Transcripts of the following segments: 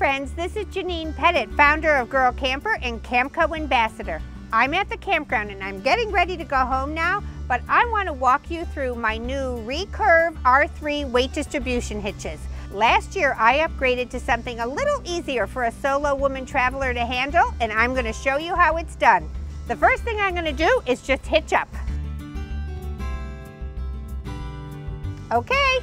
friends, this is Janine Pettit, founder of Girl Camper and Camco Ambassador. I'm at the campground and I'm getting ready to go home now, but I want to walk you through my new Recurve R3 weight distribution hitches. Last year, I upgraded to something a little easier for a solo woman traveler to handle, and I'm going to show you how it's done. The first thing I'm going to do is just hitch up. Okay,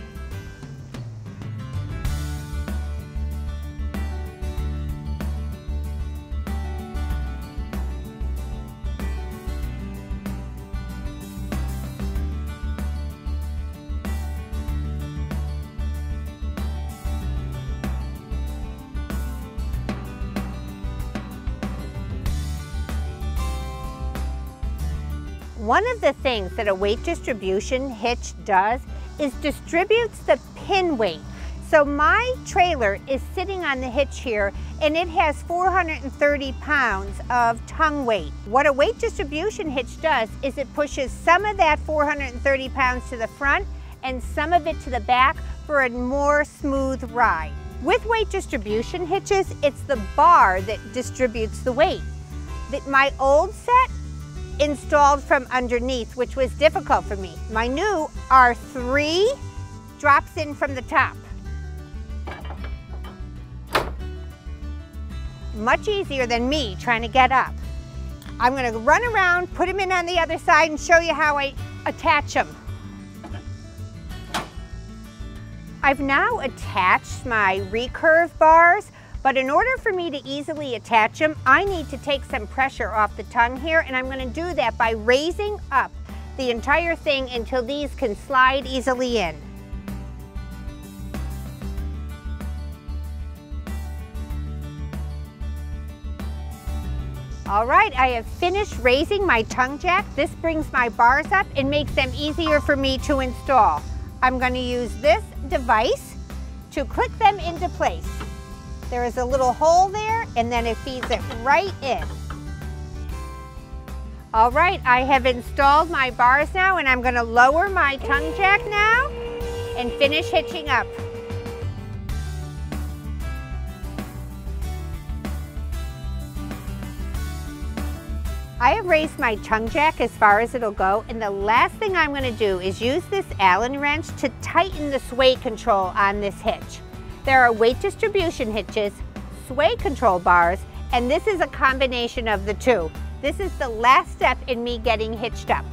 One of the things that a weight distribution hitch does is distributes the pin weight. So my trailer is sitting on the hitch here and it has 430 pounds of tongue weight. What a weight distribution hitch does is it pushes some of that 430 pounds to the front and some of it to the back for a more smooth ride. With weight distribution hitches, it's the bar that distributes the weight. That my old set installed from underneath, which was difficult for me. My new R3 drops in from the top. Much easier than me trying to get up. I'm gonna run around, put them in on the other side and show you how I attach them. I've now attached my recurve bars but in order for me to easily attach them, I need to take some pressure off the tongue here, and I'm gonna do that by raising up the entire thing until these can slide easily in. All right, I have finished raising my tongue jack. This brings my bars up and makes them easier for me to install. I'm gonna use this device to click them into place. There is a little hole there and then it feeds it right in. All right, I have installed my bars now and I'm gonna lower my tongue jack now and finish hitching up. I have raised my tongue jack as far as it'll go and the last thing I'm gonna do is use this Allen wrench to tighten the sway control on this hitch. There are weight distribution hitches, sway control bars, and this is a combination of the two. This is the last step in me getting hitched up.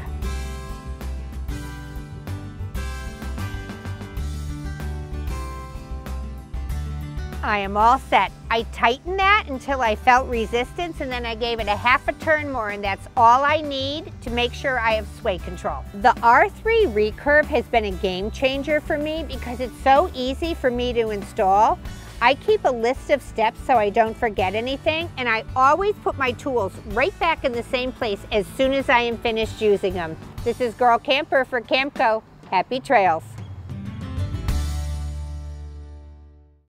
I am all set. I tightened that until I felt resistance and then I gave it a half a turn more and that's all I need to make sure I have sway control. The R3 Recurve has been a game changer for me because it's so easy for me to install. I keep a list of steps so I don't forget anything and I always put my tools right back in the same place as soon as I am finished using them. This is Girl Camper for Camco. Happy trails.